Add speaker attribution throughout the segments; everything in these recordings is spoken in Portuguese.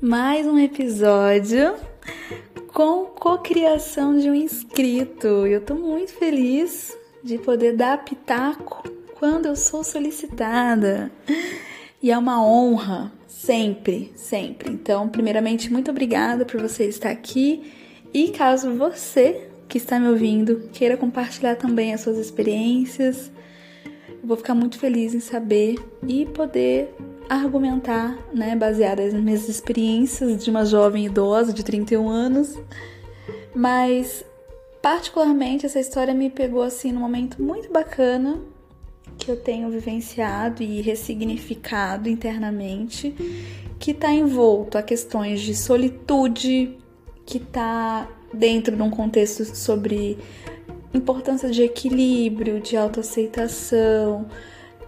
Speaker 1: mais um episódio com cocriação de um inscrito. Eu tô muito feliz de poder dar pitaco quando eu sou solicitada. E é uma honra, sempre, sempre. Então, primeiramente, muito obrigada por você estar aqui. E caso você que está me ouvindo queira compartilhar também as suas experiências, eu vou ficar muito feliz em saber e poder argumentar, né, baseadas nas minhas experiências de uma jovem idosa de 31 anos. Mas particularmente essa história me pegou assim num momento muito bacana que eu tenho vivenciado e ressignificado internamente, que está envolto a questões de solitude, que está dentro de um contexto sobre importância de equilíbrio, de autoaceitação,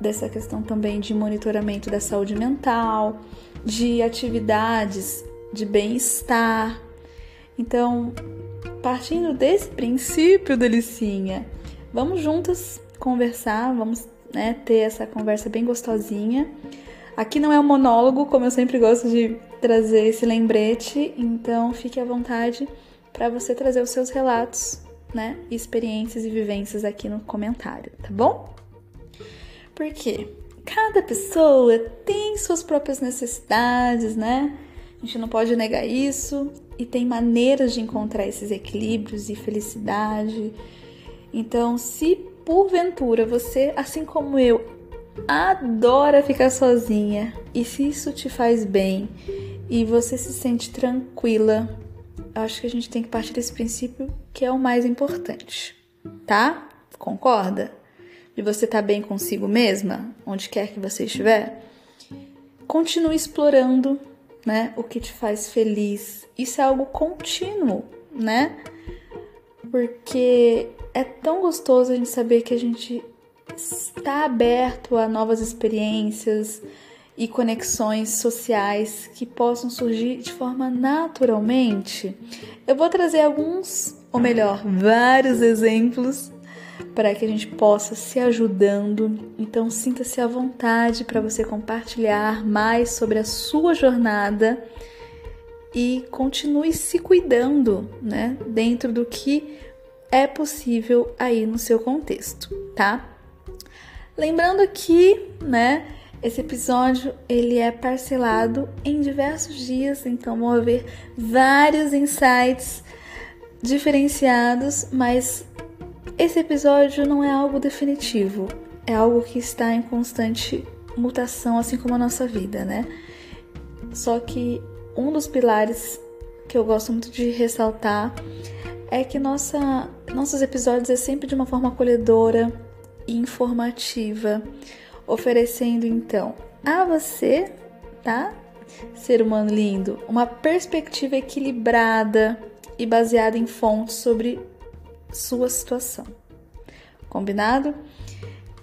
Speaker 1: dessa questão também de monitoramento da saúde mental, de atividades de bem-estar. Então, partindo desse princípio, Delicinha, vamos juntas conversar, vamos né, ter essa conversa bem gostosinha. Aqui não é um monólogo, como eu sempre gosto de trazer esse lembrete, então fique à vontade para você trazer os seus relatos, né, experiências e vivências aqui no comentário, tá bom? Porque cada pessoa tem suas próprias necessidades, né? A gente não pode negar isso e tem maneiras de encontrar esses equilíbrios e felicidade. Então, se porventura você, assim como eu, adora ficar sozinha e se isso te faz bem e você se sente tranquila, acho que a gente tem que partir desse princípio que é o mais importante, tá? Concorda? De você estar tá bem consigo mesma, onde quer que você estiver, continue explorando, né, o que te faz feliz. Isso é algo contínuo, né? Porque é tão gostoso a gente saber que a gente está aberto a novas experiências e conexões sociais que possam surgir de forma naturalmente. Eu vou trazer alguns, ou melhor, vários exemplos para que a gente possa se ajudando. Então, sinta-se à vontade para você compartilhar mais sobre a sua jornada e continue se cuidando, né, dentro do que é possível aí no seu contexto, tá? Lembrando que, né, esse episódio ele é parcelado em diversos dias, então vão haver vários insights diferenciados, mas esse episódio não é algo definitivo, é algo que está em constante mutação, assim como a nossa vida, né? Só que um dos pilares que eu gosto muito de ressaltar é que nossa, nossos episódios é sempre de uma forma acolhedora e informativa, oferecendo então a você, tá? Ser humano lindo, uma perspectiva equilibrada e baseada em fontes sobre sua situação. Combinado?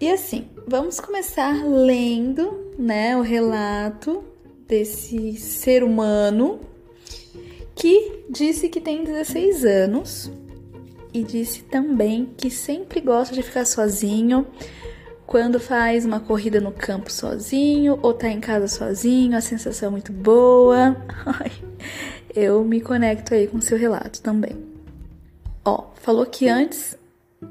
Speaker 1: E assim, vamos começar lendo, né, o relato desse ser humano que disse que tem 16 anos e disse também que sempre gosta de ficar sozinho quando faz uma corrida no campo sozinho ou tá em casa sozinho, a sensação é muito boa. Eu me conecto aí com seu relato também. Ó, falou que antes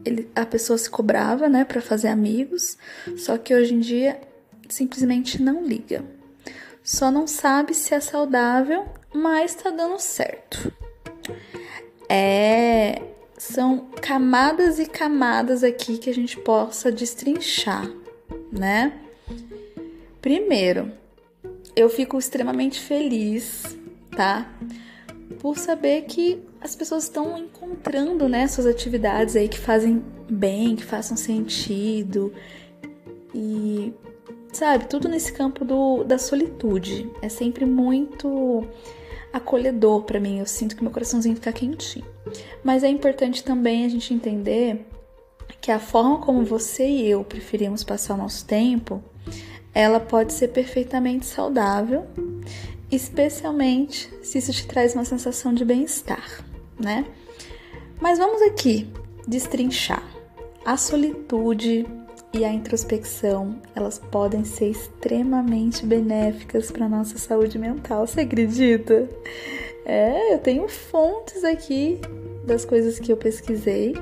Speaker 1: ele, a pessoa se cobrava, né, para fazer amigos, só que hoje em dia simplesmente não liga. Só não sabe se é saudável, mas tá dando certo. É, são camadas e camadas aqui que a gente possa destrinchar, né? Primeiro, eu fico extremamente feliz, tá? Por saber que as pessoas estão encontrando né, suas atividades aí que fazem bem, que façam sentido. E, sabe, tudo nesse campo do, da solitude. É sempre muito acolhedor para mim. Eu sinto que meu coraçãozinho fica quentinho. Mas é importante também a gente entender que a forma como você e eu preferimos passar o nosso tempo, ela pode ser perfeitamente saudável, especialmente se isso te traz uma sensação de bem-estar né? Mas vamos aqui destrinchar. A solitude e a introspecção, elas podem ser extremamente benéficas para nossa saúde mental. Você acredita? É, eu tenho fontes aqui das coisas que eu pesquisei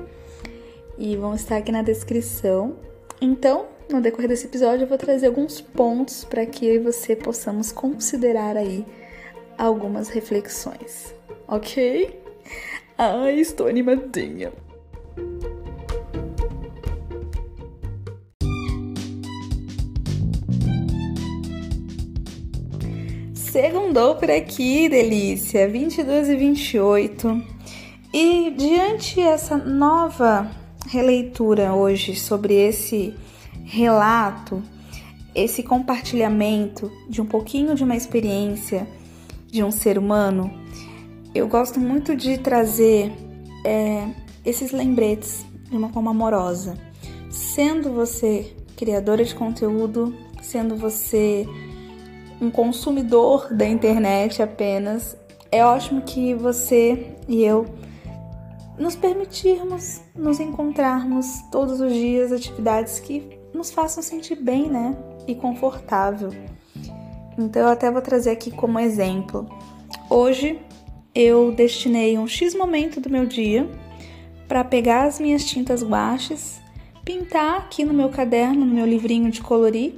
Speaker 1: e vão estar aqui na descrição. Então, no decorrer desse episódio, eu vou trazer alguns pontos para que eu e você possamos considerar aí algumas reflexões, ok? Ai, estou animadinha. Segundou por aqui, delícia, 22 e 28. E diante essa nova releitura hoje sobre esse relato, esse compartilhamento de um pouquinho de uma experiência de um ser humano, eu gosto muito de trazer é, esses lembretes de uma forma amorosa. Sendo você criadora de conteúdo, sendo você um consumidor da internet apenas, é ótimo que você e eu nos permitirmos nos encontrarmos todos os dias atividades que nos façam sentir bem, né? E confortável. Então eu até vou trazer aqui como exemplo. Hoje eu destinei um X momento do meu dia para pegar as minhas tintas guaches, pintar aqui no meu caderno, no meu livrinho de colorir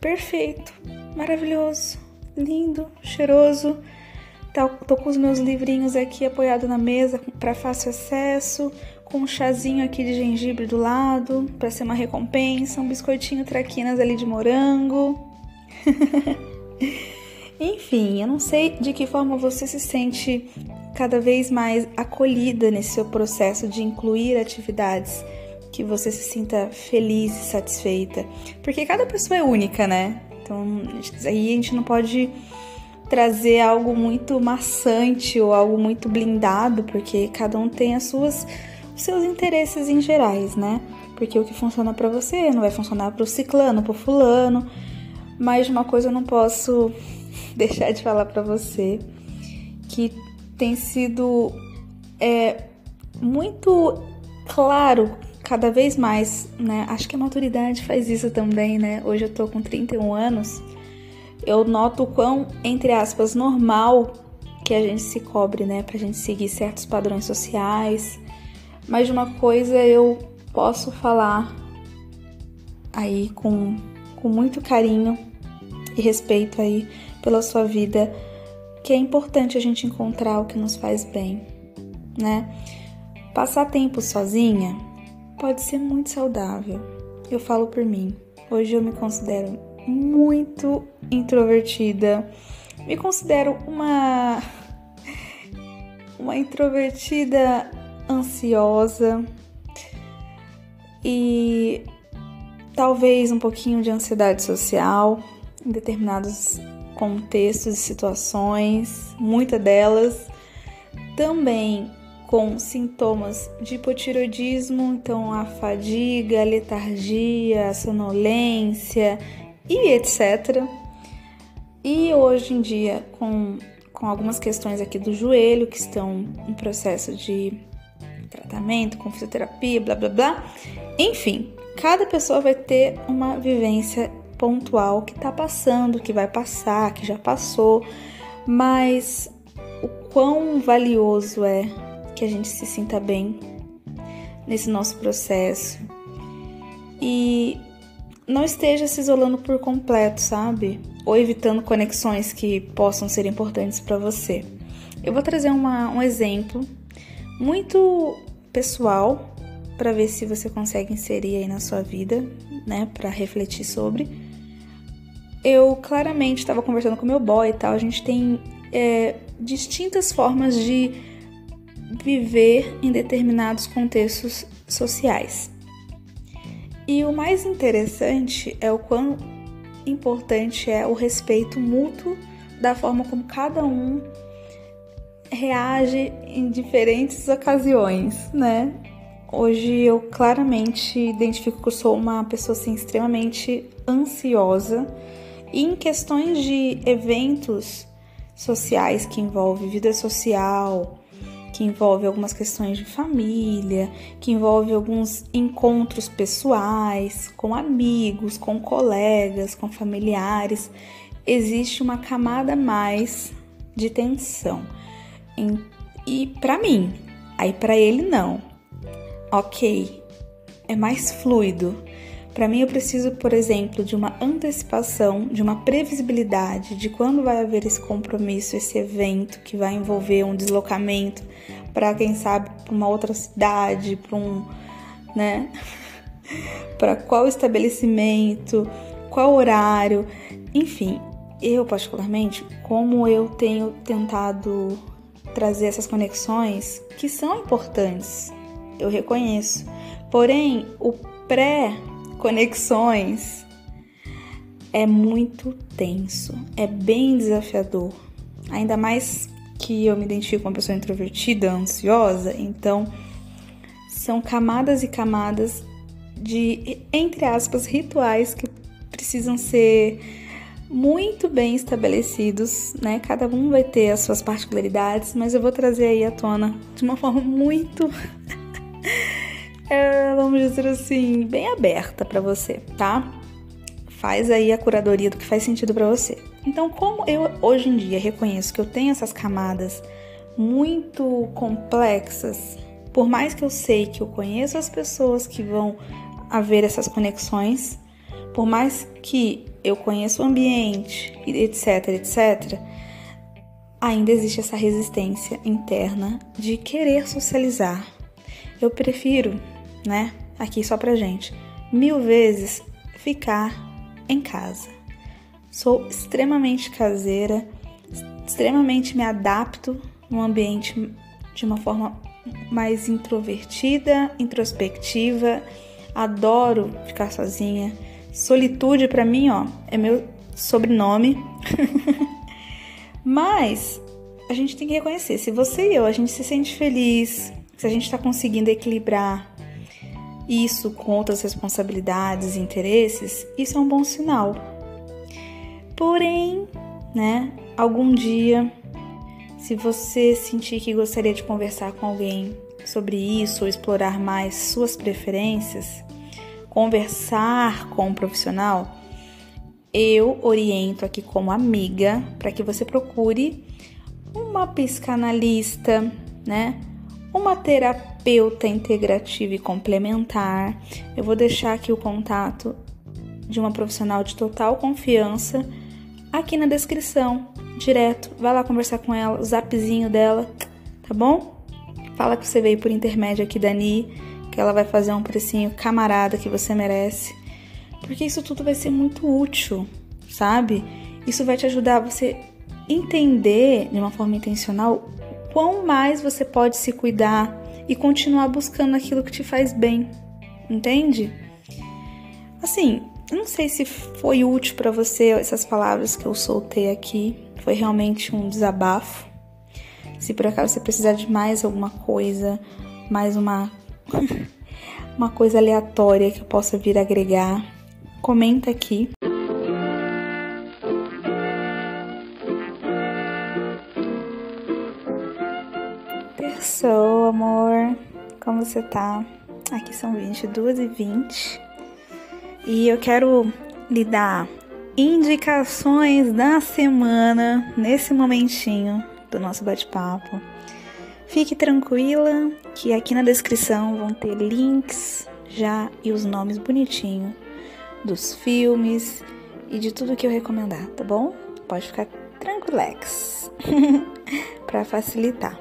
Speaker 1: perfeito, maravilhoso, lindo, cheiroso. Tá, tô com os meus livrinhos aqui apoiado na mesa para fácil acesso, com um chazinho aqui de gengibre do lado para ser uma recompensa, um biscoitinho traquinas ali de morango. Enfim, eu não sei de que forma você se sente cada vez mais acolhida nesse seu processo de incluir atividades que você se sinta feliz e satisfeita. Porque cada pessoa é única, né? Então aí a gente não pode trazer algo muito maçante ou algo muito blindado, porque cada um tem as suas os seus interesses em gerais, né? Porque o que funciona para você não vai funcionar para o ciclano, para o fulano. Mas uma coisa eu não posso deixar de falar para você que tem sido é, muito claro cada vez mais, né? Acho que a maturidade faz isso também, né? Hoje eu tô com 31 anos. Eu noto o quão, entre aspas, normal que a gente se cobre, né? Pra gente seguir certos padrões sociais. Mas de uma coisa eu posso falar aí com, com muito carinho e respeito aí pela sua vida, que é importante a gente encontrar o que nos faz bem, né? Passar tempo sozinha pode ser muito saudável. Eu falo por mim. Hoje eu me considero muito introvertida. Me considero uma uma introvertida ansiosa e talvez um pouquinho de ansiedade social em determinados contextos e situações, muitas delas também com sintomas de hipotiroidismo, então a fadiga, a letargia, a sonolência e etc. E hoje em dia, com, com algumas questões aqui do joelho que estão em processo de tratamento, com fisioterapia, blá blá blá. Enfim, cada pessoa vai ter uma vivência pontual que tá passando, que vai passar, que já passou, mas o quão valioso é que a gente se sinta bem nesse nosso processo e não esteja se isolando por completo, sabe? Ou evitando conexões que possam ser importantes para você. Eu vou trazer uma, um exemplo muito pessoal para ver se você consegue inserir aí na sua vida, né, para refletir sobre. Eu claramente estava conversando com meu boy e tal, a gente tem é, distintas formas de viver em determinados contextos sociais. E o mais interessante é o quão importante é o respeito mútuo da forma como cada um reage em diferentes ocasiões, né? Hoje eu claramente identifico que eu sou uma pessoa assim, extremamente ansiosa e em questões de eventos sociais que envolvem vida social, que envolve algumas questões de família, que envolve alguns encontros pessoais com amigos, com colegas, com familiares, existe uma camada mais de tensão. E para mim, aí para ele não. OK. É mais fluido. Para mim, eu preciso, por exemplo, de uma antecipação, de uma previsibilidade de quando vai haver esse compromisso, esse evento que vai envolver um deslocamento para quem sabe para uma outra cidade, para um, né? para qual estabelecimento, qual horário, enfim. Eu particularmente, como eu tenho tentado trazer essas conexões que são importantes, eu reconheço. Porém, o pré conexões é muito tenso, é bem desafiador. Ainda mais que eu me identifico com uma pessoa introvertida, ansiosa, então são camadas e camadas de, entre aspas, rituais que precisam ser muito bem estabelecidos, né? Cada um vai ter as suas particularidades, mas eu vou trazer aí à tona de uma forma muito é, vamos dizer assim, bem aberta para você, tá? Faz aí a curadoria do que faz sentido para você. Então, como eu hoje em dia reconheço que eu tenho essas camadas muito complexas, por mais que eu sei que eu conheço as pessoas que vão haver essas conexões, por mais que eu conheça o ambiente, etc, etc, ainda existe essa resistência interna de querer socializar. Eu prefiro né? Aqui só pra gente. Mil vezes ficar em casa. Sou extremamente caseira, extremamente me adapto no ambiente de uma forma mais introvertida, introspectiva. Adoro ficar sozinha. Solitude para mim, ó, é meu sobrenome. Mas a gente tem que reconhecer, se você e eu a gente se sente feliz, se a gente está conseguindo equilibrar isso com outras responsabilidades e interesses, isso é um bom sinal. Porém, né, algum dia, se você sentir que gostaria de conversar com alguém sobre isso ou explorar mais suas preferências, conversar com um profissional, eu oriento aqui como amiga para que você procure uma psicanalista, né? Uma terapeuta integrativa e complementar. Eu vou deixar aqui o contato de uma profissional de total confiança aqui na descrição, direto. Vai lá conversar com ela, o zapzinho dela, tá bom? Fala que você veio por intermédio aqui da Ni, que ela vai fazer um precinho camarada que você merece. Porque isso tudo vai ser muito útil, sabe? Isso vai te ajudar a você entender de uma forma intencional quão mais você pode se cuidar, e continuar buscando aquilo que te faz bem, entende? Assim, eu não sei se foi útil para você essas palavras que eu soltei aqui, foi realmente um desabafo. Se por acaso você precisar de mais alguma coisa, mais uma uma coisa aleatória que eu possa vir agregar, comenta aqui. Sou, amor. Como você tá? Aqui são 22 e 20 e eu quero lhe dar indicações da semana nesse momentinho do nosso bate-papo. Fique tranquila que aqui na descrição vão ter links já e os nomes bonitinho dos filmes e de tudo que eu recomendar, tá bom? Pode ficar tranquilex para facilitar.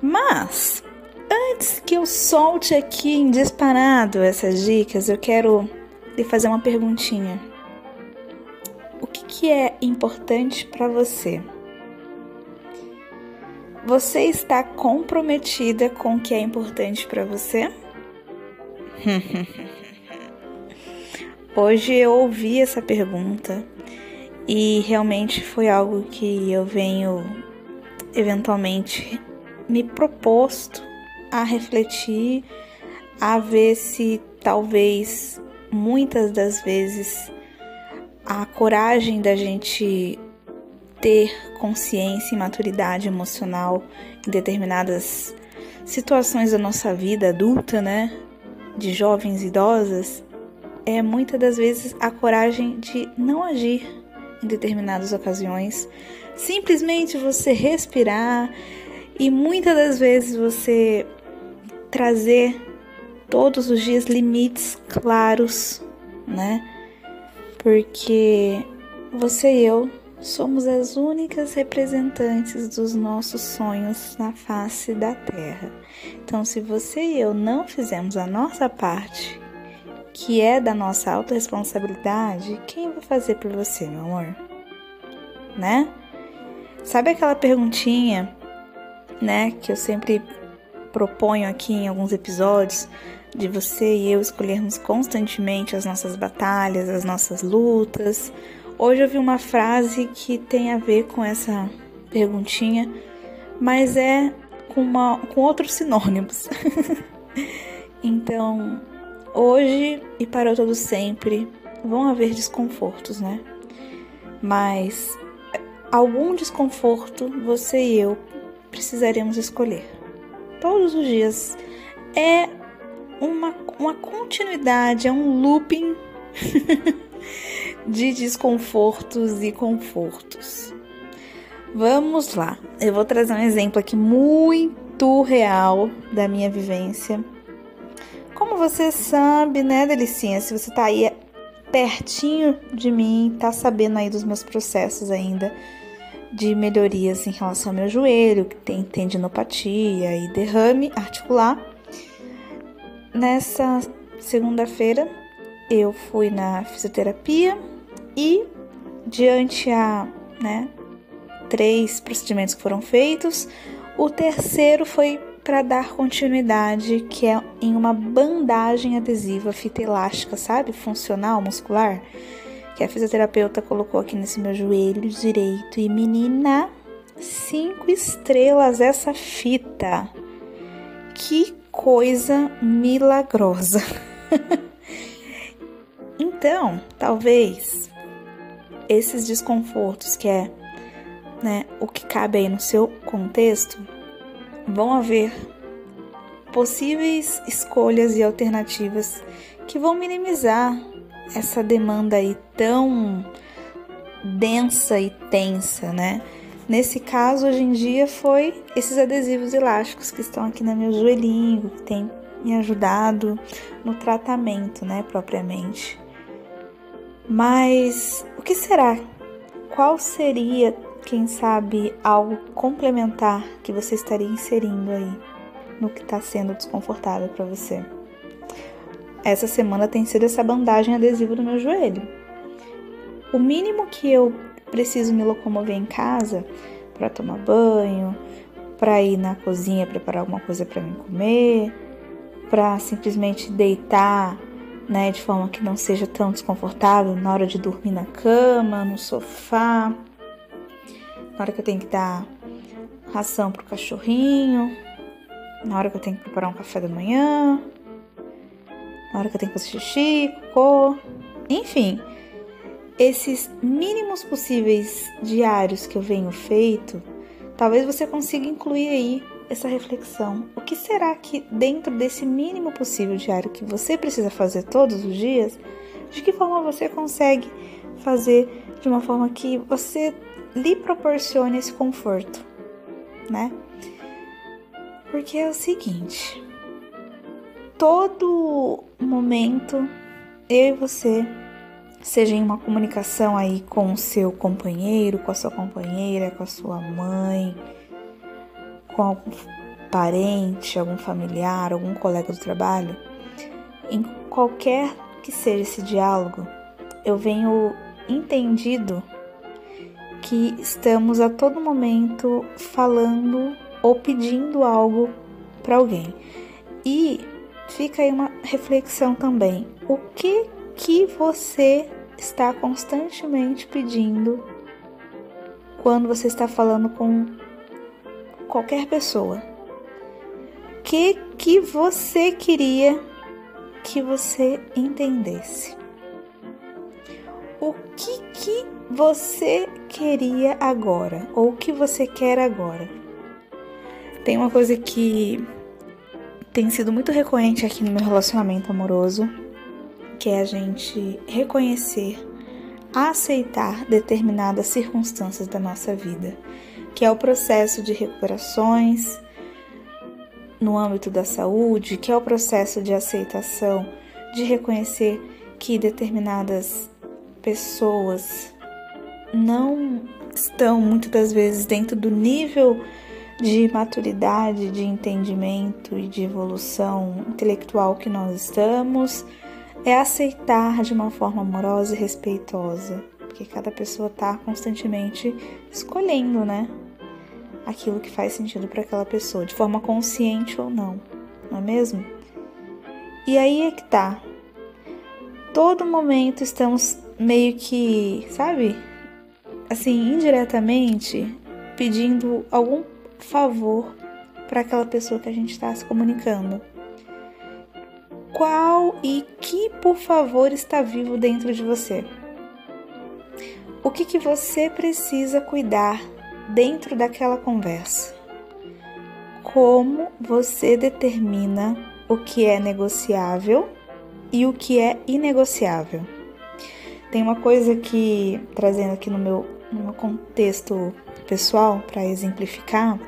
Speaker 1: Mas, antes que eu solte aqui em disparado essas dicas, eu quero lhe fazer uma perguntinha. O que, que é importante para você? Você está comprometida com o que é importante para você? Hoje eu ouvi essa pergunta e realmente foi algo que eu venho eventualmente me proposto a refletir, a ver se talvez muitas das vezes a coragem da gente ter consciência e maturidade emocional em determinadas situações da nossa vida adulta, né? De jovens idosas, é muitas das vezes a coragem de não agir em determinadas ocasiões. Simplesmente você respirar e muitas das vezes você trazer todos os dias limites claros, né? Porque você e eu somos as únicas representantes dos nossos sonhos na face da Terra. Então, se você e eu não fizermos a nossa parte, que é da nossa autorresponsabilidade, quem vai fazer por você, meu amor? Né? Sabe aquela perguntinha, né, que eu sempre proponho aqui em alguns episódios, de você e eu escolhermos constantemente as nossas batalhas, as nossas lutas, Hoje eu vi uma frase que tem a ver com essa perguntinha, mas é com, uma, com outros sinônimos. então, hoje e para todo sempre vão haver desconfortos, né? Mas algum desconforto você e eu precisaremos escolher. Todos os dias é uma, uma continuidade, é um looping de desconfortos e confortos. Vamos lá, eu vou trazer um exemplo aqui muito real da minha vivência. Como você sabe, né, Delicinha, se você tá aí pertinho de mim, tá sabendo aí dos meus processos ainda de melhorias em relação ao meu joelho, que tem tendinopatia e derrame articular. Nessa segunda-feira eu fui na fisioterapia e diante a, né, três procedimentos que foram feitos, o terceiro foi para dar continuidade, que é em uma bandagem adesiva fita elástica, sabe? Funcional, muscular, que a fisioterapeuta colocou aqui nesse meu joelho direito. E menina, cinco estrelas essa fita. Que coisa milagrosa. Então, talvez esses desconfortos, que é né, o que cabe aí no seu contexto, vão haver possíveis escolhas e alternativas que vão minimizar essa demanda aí tão densa e tensa, né? Nesse caso, hoje em dia, foi esses adesivos elásticos que estão aqui no meu joelhinho, que tem me ajudado no tratamento, né, propriamente. Mas que será? Qual seria, quem sabe, algo complementar que você estaria inserindo aí no que está sendo desconfortável para você? Essa semana tem sido essa bandagem adesiva no meu joelho. O mínimo que eu preciso me locomover em casa para tomar banho, para ir na cozinha preparar alguma coisa para mim comer, para simplesmente deitar né, de forma que não seja tão desconfortável na hora de dormir na cama, no sofá, na hora que eu tenho que dar ração pro cachorrinho, na hora que eu tenho que preparar um café da manhã, na hora que eu tenho que fazer xixi, cocô, enfim, esses mínimos possíveis diários que eu venho feito, talvez você consiga incluir aí essa reflexão. O que será que dentro desse mínimo possível diário que você precisa fazer todos os dias, de que forma você consegue fazer de uma forma que você lhe proporcione esse conforto, né? Porque é o seguinte, todo momento eu e você seja em uma comunicação aí com o seu companheiro, com a sua companheira, com a sua mãe, com algum parente, algum familiar, algum colega do trabalho, em qualquer que seja esse diálogo, eu venho entendido que estamos a todo momento falando ou pedindo algo para alguém. E fica aí uma reflexão também. O que que você está constantemente pedindo quando você está falando com qualquer pessoa. O que que você queria que você entendesse? o que que você queria agora ou o que você quer agora. Tem uma coisa que tem sido muito recorrente aqui no meu relacionamento amoroso, que é a gente reconhecer, aceitar determinadas circunstâncias da nossa vida, que é o processo de recuperações no âmbito da saúde, que é o processo de aceitação, de reconhecer que determinadas pessoas não estão muitas das vezes dentro do nível de maturidade, de entendimento e de evolução intelectual que nós estamos, é aceitar de uma forma amorosa e respeitosa, porque cada pessoa está constantemente escolhendo, né? Aquilo que faz sentido para aquela pessoa, de forma consciente ou não, não é mesmo? E aí é que tá. Todo momento estamos meio que, sabe? Assim, indiretamente pedindo algum favor para aquela pessoa que a gente está se comunicando. Qual e que, por favor, está vivo dentro de você? O que, que você precisa cuidar dentro daquela conversa? Como você determina o que é negociável e o que é inegociável? Tem uma coisa que, trazendo aqui no meu, no meu contexto pessoal, para exemplificar,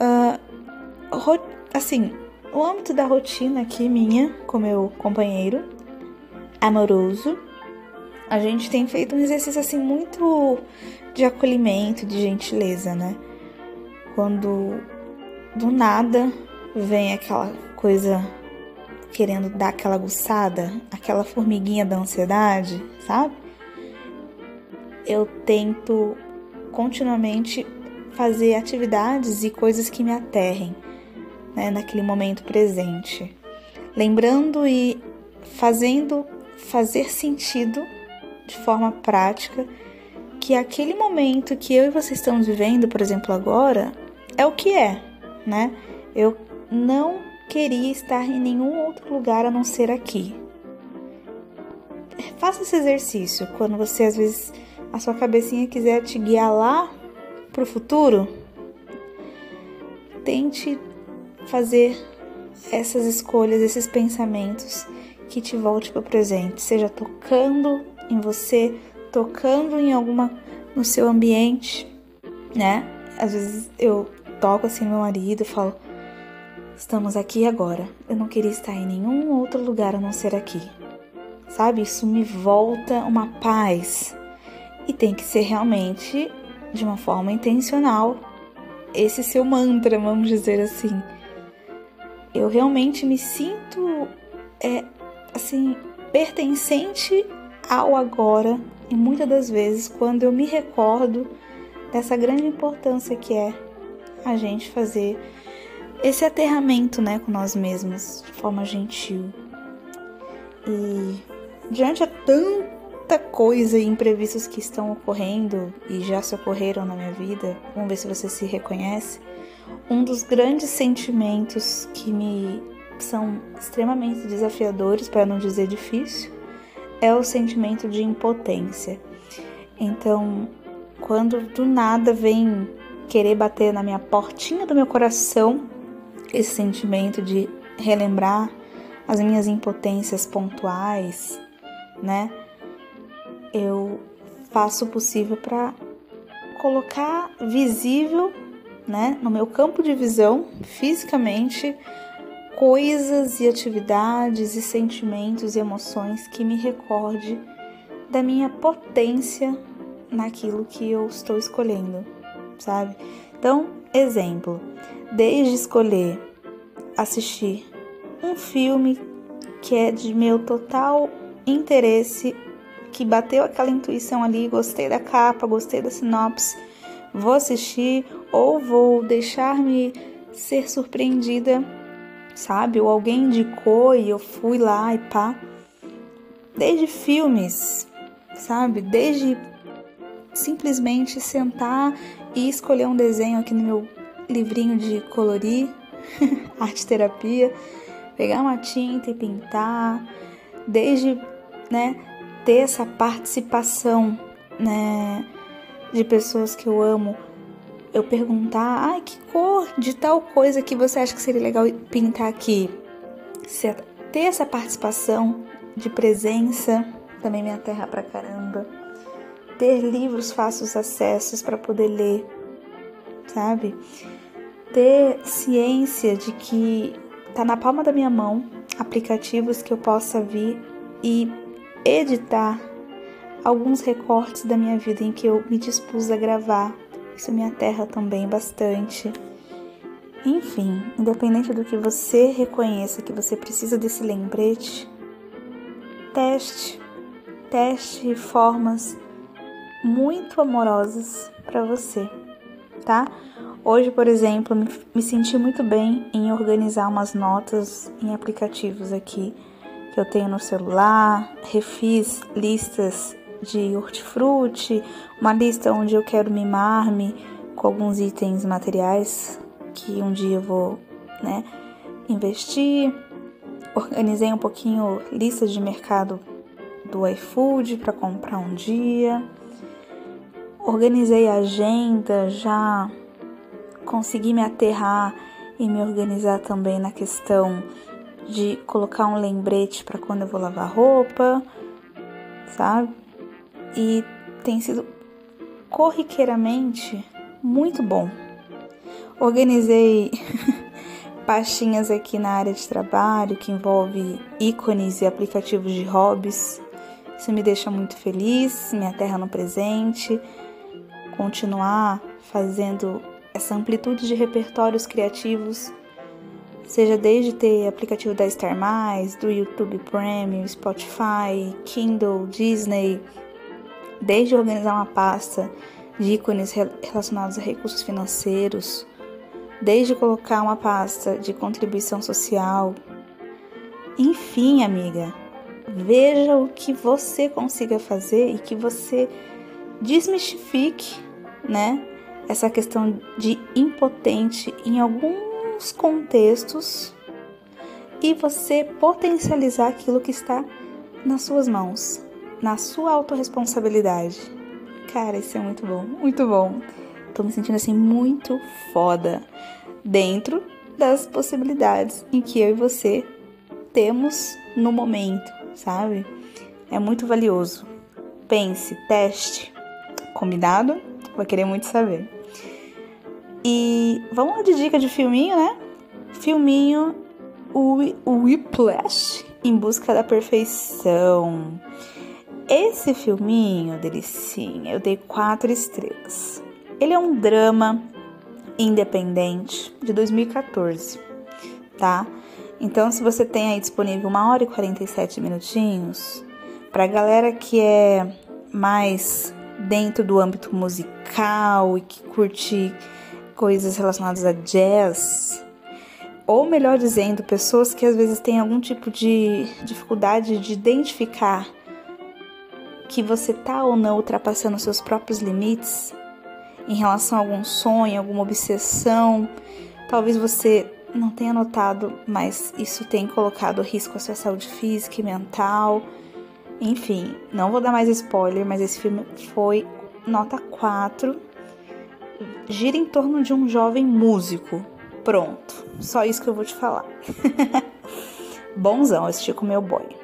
Speaker 1: uh, assim, o âmbito da rotina aqui minha com meu companheiro amoroso, a gente tem feito um exercício assim muito de acolhimento, de gentileza, né? Quando do nada vem aquela coisa querendo dar aquela aguçada, aquela formiguinha da ansiedade, sabe? Eu tento continuamente fazer atividades e coisas que me aterrem né, naquele momento presente, lembrando e fazendo fazer sentido de forma prática que aquele momento que eu e você estamos vivendo, por exemplo, agora, é o que é, né? Eu não queria estar em nenhum outro lugar a não ser aqui. Faça esse exercício quando você às vezes a sua cabecinha quiser te guiar lá para o futuro. Tente fazer essas escolhas, esses pensamentos que te volte para o presente, seja tocando em você, tocando em alguma no seu ambiente, né? Às vezes eu toco assim no meu marido e falo: Estamos aqui agora. Eu não queria estar em nenhum outro lugar a não ser aqui. Sabe? Isso me volta uma paz. E tem que ser realmente de uma forma intencional. Esse seu mantra, vamos dizer assim. Eu realmente me sinto é assim pertencente ao agora e muitas das vezes quando eu me recordo dessa grande importância que é a gente fazer esse aterramento né, com nós mesmos de forma gentil. E diante de tanta coisa e imprevistos que estão ocorrendo e já se ocorreram na minha vida, vamos ver se você se reconhece. Um dos grandes sentimentos que me são extremamente desafiadores, para não dizer difícil, é o sentimento de impotência. Então, quando do nada vem querer bater na minha portinha do meu coração esse sentimento de relembrar as minhas impotências pontuais, né? Eu faço o possível para colocar visível, né, no meu campo de visão, fisicamente, coisas e atividades e sentimentos e emoções que me recorde da minha potência naquilo que eu estou escolhendo, sabe? Então, exemplo, desde escolher assistir um filme que é de meu total interesse, que bateu aquela intuição ali, gostei da capa, gostei da sinopse, vou assistir ou vou deixar-me ser surpreendida, sabe? Ou alguém indicou e eu fui lá e pá. Desde filmes, sabe? Desde simplesmente sentar e escolher um desenho aqui no meu livrinho de colorir, arte terapia, pegar uma tinta e pintar, desde, né, ter essa participação, né, de pessoas que eu amo. Eu perguntar, ai, que cor de tal coisa que você acha que seria legal pintar aqui? Ter essa participação de presença também me aterra pra caramba. Ter livros fáceis acessos para poder ler, sabe? Ter ciência de que tá na palma da minha mão aplicativos que eu possa vir e editar alguns recortes da minha vida em que eu me dispus a gravar. Isso me aterra também bastante. Enfim, independente do que você reconheça que você precisa desse lembrete, teste, teste formas muito amorosas para você, tá? Hoje, por exemplo, me senti muito bem em organizar umas notas em aplicativos aqui que eu tenho no celular, refiz listas de hortifruti, uma lista onde eu quero mimar-me com alguns itens materiais que um dia eu vou, né, investir. Organizei um pouquinho listas de mercado do iFood para comprar um dia. Organizei a agenda, já consegui me aterrar e me organizar também na questão de colocar um lembrete para quando eu vou lavar roupa, sabe? E tem sido corriqueiramente muito bom. Organizei pastinhas aqui na área de trabalho que envolve ícones e aplicativos de hobbies. Isso me deixa muito feliz, me aterra no presente. Continuar fazendo essa amplitude de repertórios criativos seja desde ter aplicativo da Star do YouTube Premium, Spotify, Kindle, Disney, desde organizar uma pasta de ícones relacionados a recursos financeiros, desde colocar uma pasta de contribuição social. Enfim, amiga, veja o que você consiga fazer e que você desmistifique, né, essa questão de impotente em alguns contextos e você potencializar aquilo que está nas suas mãos, na sua autorresponsabilidade. Cara, isso é muito bom, muito bom. Tô me sentindo assim muito foda dentro das possibilidades em que eu e você temos no momento, sabe? É muito valioso. Pense, teste. Combinado? Vou querer muito saber. E vamos lá de dica de filminho, né? Filminho o Whiplash em busca da perfeição. Esse filminho, delicinha, eu dei quatro estrelas. Ele é um drama independente de 2014, tá? Então, se você tem aí disponível uma hora e 47 minutinhos, pra galera que é mais dentro do âmbito musical e que curte coisas relacionadas a jazz, ou melhor dizendo, pessoas que às vezes têm algum tipo de dificuldade de identificar que você tá ou não ultrapassando seus próprios limites em relação a algum sonho, alguma obsessão, talvez você não tenha notado, mas isso tem colocado risco à sua saúde física e mental. Enfim, não vou dar mais spoiler, mas esse filme foi nota 4 gira em torno de um jovem músico. Pronto, só isso que eu vou te falar. Bonzão, assisti com meu boy.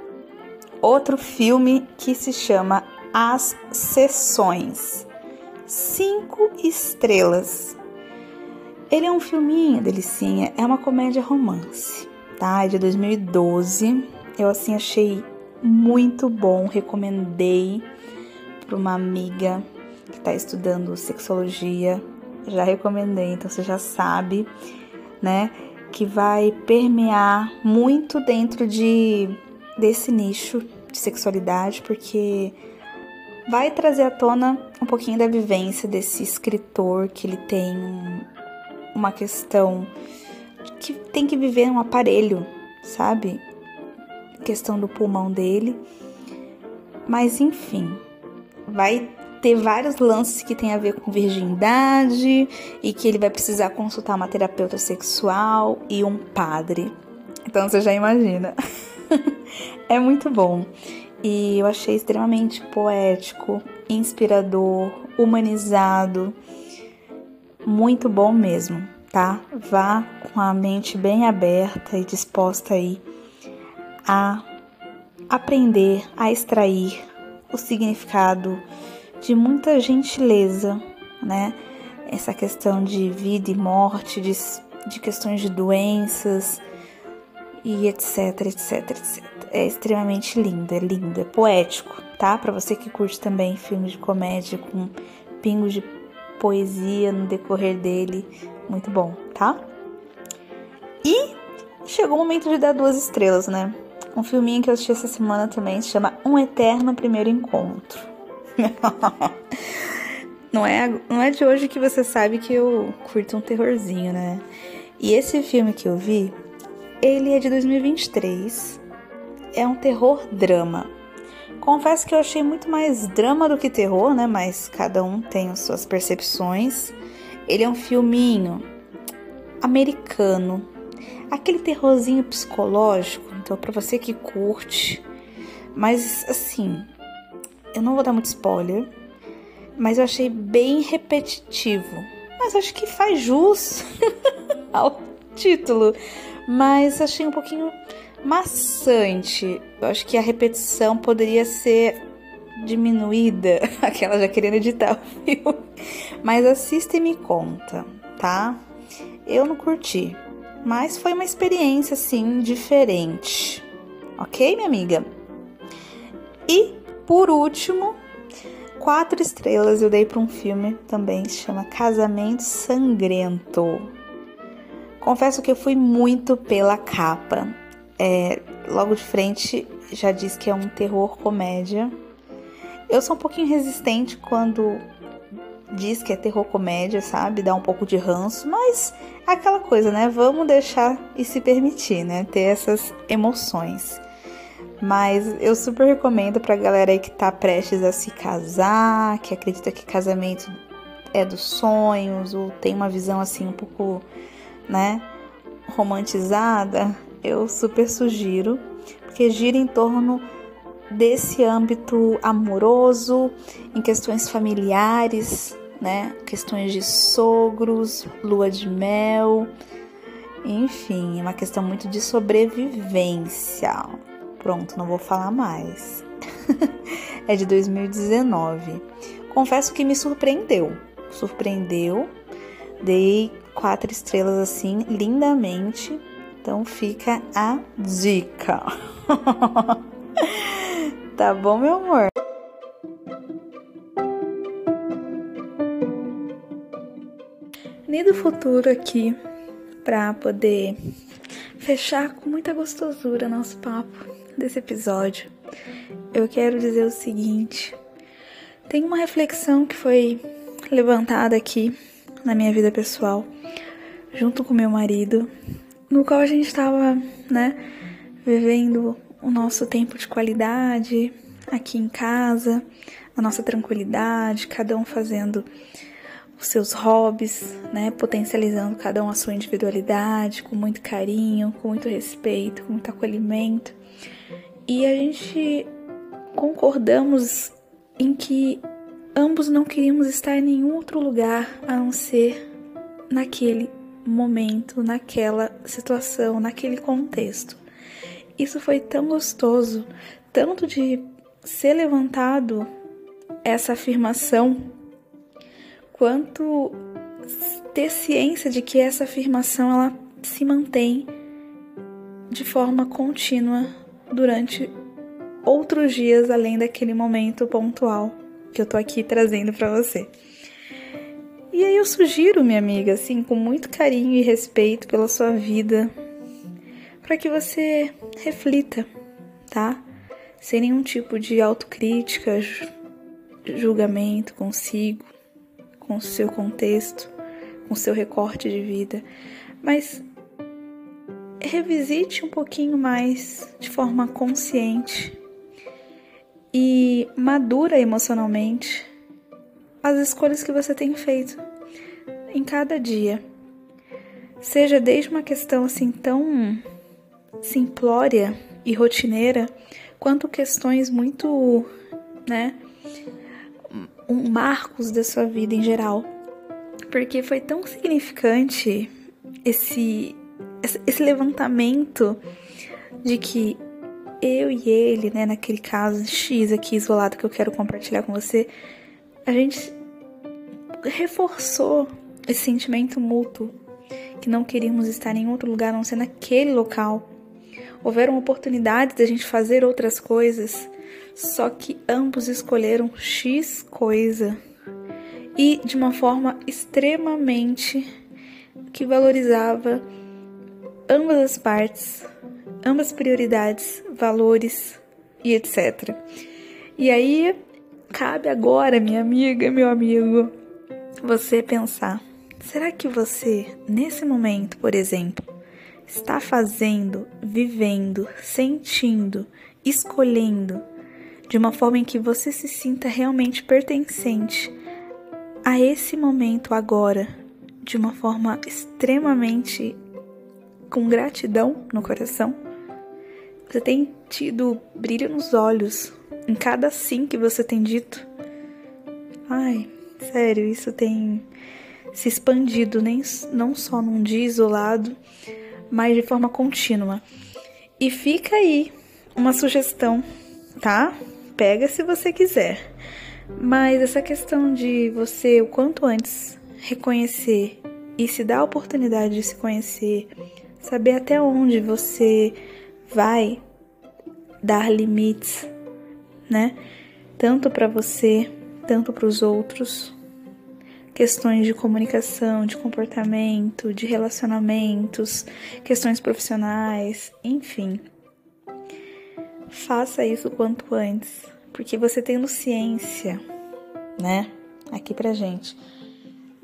Speaker 1: Outro filme que se chama As Sessões. Cinco estrelas. Ele é um filminho, delicinha, é uma comédia romance, tá? É de 2012. Eu assim achei muito bom, recomendei para uma amiga que está estudando sexologia, já recomendei, então você já sabe, né, que vai permear muito dentro de desse nicho de sexualidade, porque vai trazer à tona um pouquinho da vivência desse escritor que ele tem uma questão que tem que viver um aparelho, sabe? Questão do pulmão dele. Mas enfim, vai ter vários lances que tem a ver com virgindade e que ele vai precisar consultar uma terapeuta sexual e um padre. Então você já imagina. é muito bom. e eu achei extremamente poético, inspirador, humanizado, muito bom mesmo, tá? Vá com a mente bem aberta e disposta aí a aprender a extrair o significado de muita gentileza, né? Essa questão de vida e morte, de, de questões de doenças e etc, etc, etc. É extremamente lindo, é lindo, é poético, tá? Para você que curte também filmes de comédia com pingos de poesia no decorrer dele, muito bom, tá? E chegou o momento de dar duas estrelas, né? Um filminho que eu assisti essa semana também se chama Um Eterno Primeiro Encontro. não, é, não é de hoje que você sabe que eu curto um terrorzinho, né? E esse filme que eu vi, ele é de 2023. É um terror drama. Confesso que eu achei muito mais drama do que terror, né? Mas cada um tem as suas percepções. Ele é um filminho americano, aquele terrorzinho psicológico. Então, para você que curte, mas assim, eu não vou dar muito spoiler, mas eu achei bem repetitivo. Mas acho que faz jus ao título. Mas achei um pouquinho maçante. Eu acho que a repetição poderia ser diminuída, aquela já querendo editar o filme. Mas assista e me conta, tá? Eu não curti, mas foi uma experiência assim diferente. OK, minha amiga? E por último, quatro estrelas eu dei para um filme também que se chama Casamento Sangrento. Confesso que eu fui muito pela capa. É, logo de frente já diz que é um terror comédia. Eu sou um pouquinho resistente quando diz que é terror comédia, sabe? Dá um pouco de ranço, mas é aquela coisa, né? Vamos deixar e se permitir, né? Ter essas emoções. Mas eu super recomendo pra galera aí que tá prestes a se casar, que acredita que casamento é dos sonhos, ou tem uma visão assim um pouco, né, romantizada eu super sugiro, porque gira em torno desse âmbito amoroso, em questões familiares, né? Questões de sogros, lua de mel, enfim, é uma questão muito de sobrevivência. Pronto, não vou falar mais. é de 2019. Confesso que me surpreendeu. Surpreendeu. Dei quatro estrelas assim, lindamente. Então fica a dica. tá bom, meu amor? Nido Futuro aqui para poder fechar com muita gostosura nosso papo desse episódio. Eu quero dizer o seguinte: tem uma reflexão que foi levantada aqui na minha vida pessoal, junto com meu marido, no qual a gente estava, né, vivendo o nosso tempo de qualidade aqui em casa, a nossa tranquilidade, cada um fazendo os seus hobbies, né, potencializando cada um a sua individualidade, com muito carinho, com muito respeito, com muito acolhimento. E a gente concordamos em que ambos não queríamos estar em nenhum outro lugar a não ser naquele momento, naquela situação, naquele contexto. Isso foi tão gostoso, tanto de ser levantado essa afirmação, quanto ter ciência de que essa afirmação ela se mantém de forma contínua durante outros dias além daquele momento pontual que eu tô aqui trazendo para você. E aí eu sugiro, minha amiga, assim, com muito carinho e respeito pela sua vida, para que você reflita, tá? Sem nenhum tipo de autocrítica, julgamento consigo, com o seu contexto, com o seu recorte de vida, mas revisite um pouquinho mais de forma consciente e madura emocionalmente as escolhas que você tem feito em cada dia. Seja desde uma questão assim tão simplória e rotineira, quanto questões muito, né, um marcos da sua vida em geral. Porque foi tão significante esse esse levantamento de que eu e ele, né, naquele caso X aqui isolado que eu quero compartilhar com você, a gente reforçou esse sentimento mútuo que não queríamos estar em outro lugar a não ser naquele local. Houveram oportunidades de a gente fazer outras coisas, só que ambos escolheram X coisa e de uma forma extremamente que valorizava ambas as partes, ambas prioridades, valores e etc. E aí cabe agora, minha amiga, meu amigo, você pensar: será que você, nesse momento, por exemplo, está fazendo, vivendo, sentindo, escolhendo de uma forma em que você se sinta realmente pertencente a esse momento agora, de uma forma extremamente com gratidão no coração? Você tem tido brilho nos olhos em cada sim que você tem dito? Ai, sério, isso tem se expandido nem, não só num dia isolado, mas de forma contínua. E fica aí uma sugestão, tá? Pega se você quiser. Mas essa questão de você o quanto antes reconhecer e se dar a oportunidade de se conhecer, saber até onde você vai dar limites, né? Tanto para você, tanto para os outros. Questões de comunicação, de comportamento, de relacionamentos, questões profissionais, enfim. Faça isso quanto antes, porque você tendo ciência, né? Aqui pra gente,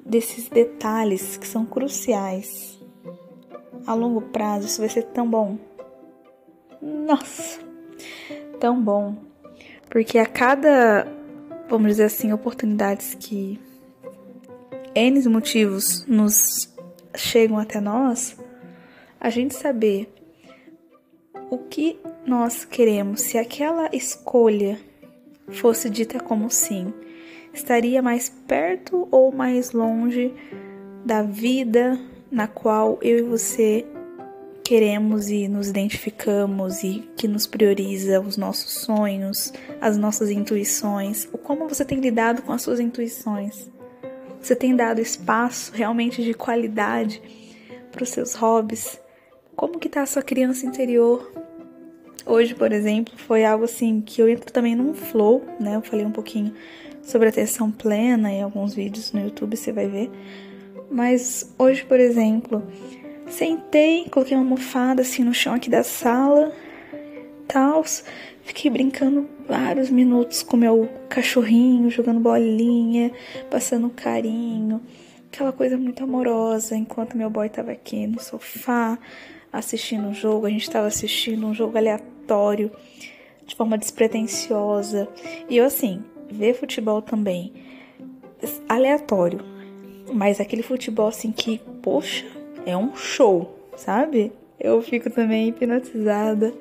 Speaker 1: desses detalhes que são cruciais a longo prazo, isso vai ser tão bom. Nossa, tão bom. Porque a cada, vamos dizer assim, oportunidades que N motivos nos chegam até nós, a gente saber o que nós queremos, se aquela escolha fosse dita como sim, estaria mais perto ou mais longe da vida na qual eu e você queremos e nos identificamos e que nos prioriza os nossos sonhos, as nossas intuições, o como você tem lidado com as suas intuições. Você tem dado espaço realmente de qualidade para os seus hobbies? Como que tá a sua criança interior? Hoje, por exemplo, foi algo assim que eu entro também num flow, né? Eu falei um pouquinho sobre atenção plena em alguns vídeos no YouTube, você vai ver. Mas hoje, por exemplo, sentei, coloquei uma almofada assim no chão aqui da sala, tals, fiquei brincando vários minutos com meu cachorrinho, jogando bolinha, passando carinho, aquela coisa muito amorosa, enquanto meu boy tava aqui no sofá assistindo um jogo, a gente tava assistindo um jogo aleatório, de forma despretensiosa. E eu assim, ver futebol também aleatório, mas aquele futebol assim que, poxa, é um show, sabe? Eu fico também hipnotizada,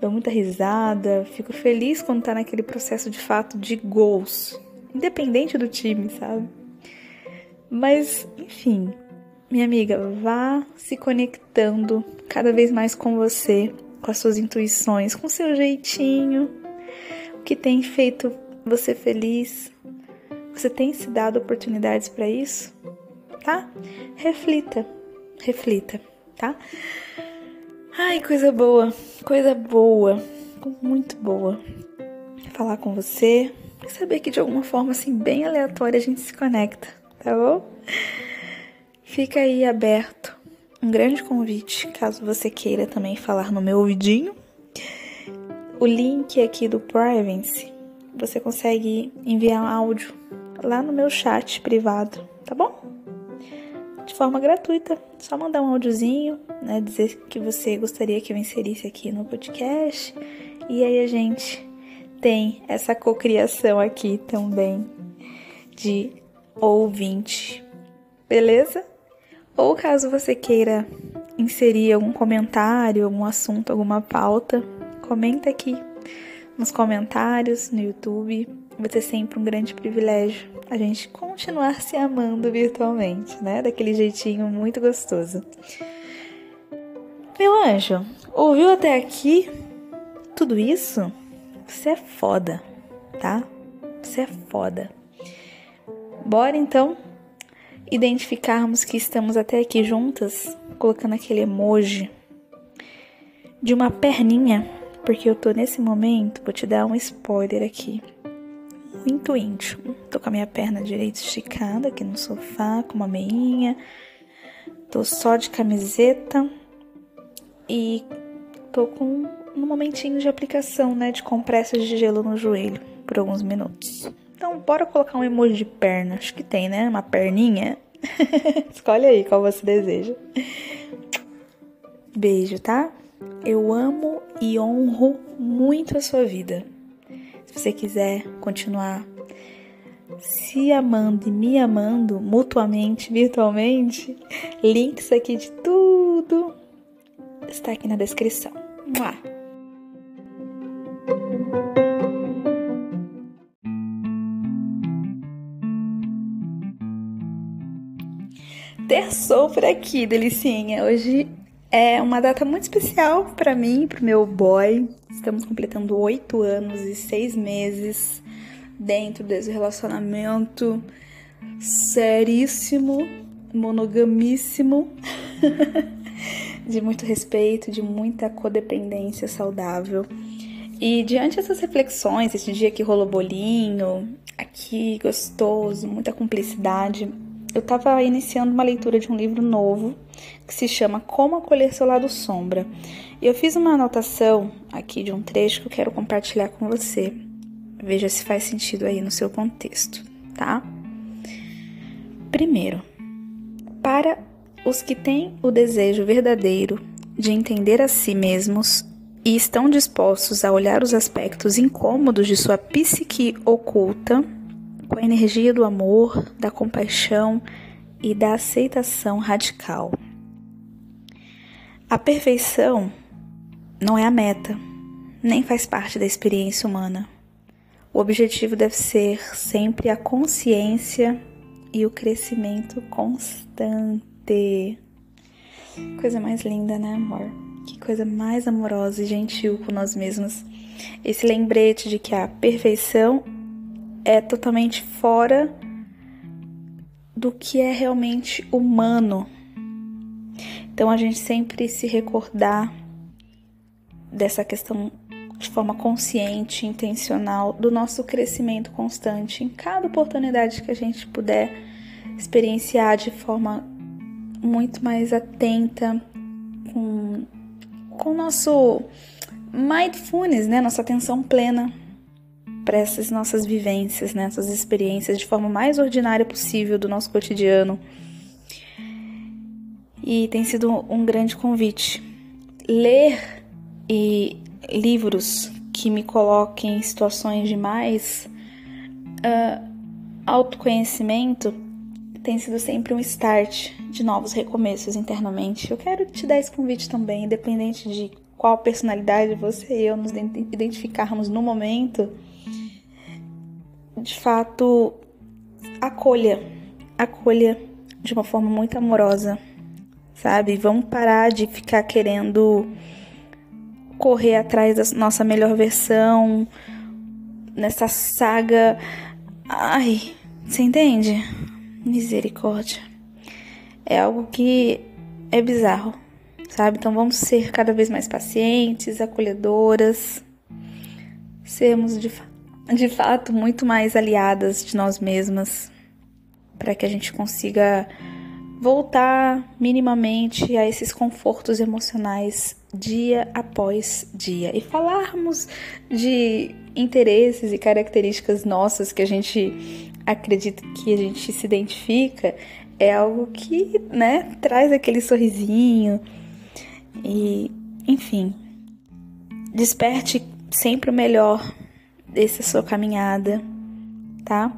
Speaker 1: dou muita risada, fico feliz quando tá naquele processo de fato de gols, independente do time, sabe? Mas, enfim, minha amiga, vá se conectando cada vez mais com você, com as suas intuições, com o seu jeitinho, o que tem feito você feliz, você tem se dado oportunidades para isso? Tá? Reflita, reflita, tá? Ai, coisa boa, coisa boa, muito boa. Falar com você e saber que de alguma forma assim bem aleatória a gente se conecta, tá bom? Fica aí aberto um grande convite, caso você queira também falar no meu ouvidinho. O link aqui do Privacy, você consegue enviar um áudio lá no meu chat privado, tá bom? De forma gratuita, só mandar um áudiozinho, né, dizer que você gostaria que eu inserisse aqui no podcast, e aí a gente tem essa cocriação aqui também de ouvinte. Beleza? Ou caso você queira inserir algum comentário, algum assunto, alguma pauta, comenta aqui nos comentários, no YouTube. Vai ser sempre um grande privilégio a gente continuar se amando virtualmente, né? Daquele jeitinho muito gostoso. Meu anjo, ouviu até aqui tudo isso? Você é foda, tá? Você é foda. Bora então identificarmos que estamos até aqui juntas, colocando aquele emoji de uma perninha, porque eu tô nesse momento, vou te dar um spoiler aqui. Muito íntimo. Tô com a minha perna direita esticada aqui no sofá, com uma meinha. Tô só de camiseta e tô com um momentinho de aplicação, né, de compressas de gelo no joelho por alguns minutos. Então, bora colocar um emoji de perna. Acho que tem, né? Uma perninha. Escolhe aí qual você deseja. Beijo, tá? Eu amo e honro muito a sua vida. Se você quiser continuar se amando e me amando mutuamente, virtualmente, links aqui de tudo está aqui na descrição. Mua! Terçou por aqui, delicinha. Hoje é uma data muito especial para mim, pro meu boy. Estamos completando oito anos e seis meses dentro desse relacionamento seríssimo, monogamíssimo, de muito respeito, de muita codependência saudável. E diante dessas reflexões, esse dia que rolou bolinho, aqui gostoso, muita cumplicidade, eu estava iniciando uma leitura de um livro novo que se chama Como Acolher Seu Lado Sombra. E eu fiz uma anotação aqui de um trecho que eu quero compartilhar com você. Veja se faz sentido aí no seu contexto, tá? Primeiro, para os que têm o desejo verdadeiro de entender a si mesmos e estão dispostos a olhar os aspectos incômodos de sua psique oculta com a energia do amor, da compaixão e da aceitação radical. A perfeição não é a meta, nem faz parte da experiência humana. O objetivo deve ser sempre a consciência e o crescimento constante. Coisa mais linda, né, amor? Que coisa mais amorosa e gentil com nós mesmos. Esse lembrete de que a perfeição é totalmente fora do que é realmente humano. Então a gente sempre se recordar dessa questão de forma consciente, intencional, do nosso crescimento constante em cada oportunidade que a gente puder experienciar de forma muito mais atenta com com o nosso mindfulness, né, nossa atenção plena para essas nossas vivências, né, essas experiências de forma mais ordinária possível do nosso cotidiano. E tem sido um grande convite. Ler e livros que me coloquem em situações de mais uh, autoconhecimento tem sido sempre um start de novos recomeços internamente. Eu quero te dar esse convite também, independente de qual personalidade você e eu nos identificarmos no momento de fato, acolha, acolha de uma forma muito amorosa, sabe? Vamos parar de ficar querendo correr atrás da nossa melhor versão nessa saga. Ai, você entende? Misericórdia. É algo que é bizarro, sabe? Então vamos ser cada vez mais pacientes, acolhedoras, sermos de fato de fato muito mais aliadas de nós mesmas, para que a gente consiga voltar minimamente a esses confortos emocionais dia após dia e falarmos de interesses e características nossas que a gente acredita que a gente se identifica é algo que, né, traz aquele sorrisinho e, enfim, desperte sempre o melhor dessa sua caminhada, tá?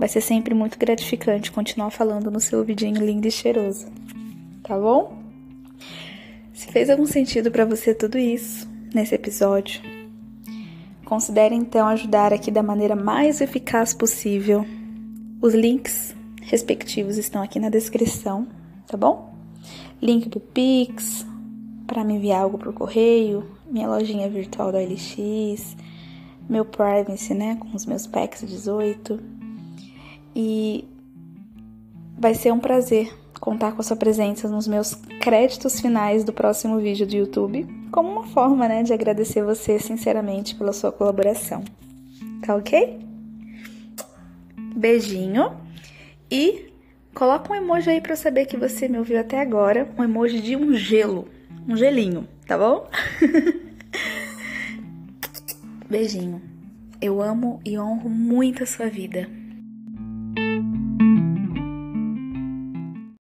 Speaker 1: Vai ser sempre muito gratificante continuar falando no seu ouvidinho lindo e cheiroso, tá bom? Se fez algum sentido para você tudo isso nesse episódio, Considere então ajudar aqui da maneira mais eficaz possível. Os links respectivos estão aqui na descrição, tá bom? Link do Pix para me enviar algo por correio, minha lojinha virtual da LX, meu privacy, né, com os meus packs 18. E vai ser um prazer contar com a sua presença nos meus créditos finais do próximo vídeo do YouTube, como uma forma, né, de agradecer você sinceramente pela sua colaboração. Tá ok? Beijinho e coloca um emoji aí para saber que você me ouviu até agora, um emoji de um gelo, um gelinho, tá bom? Beijinho. Eu amo e honro muito a sua vida.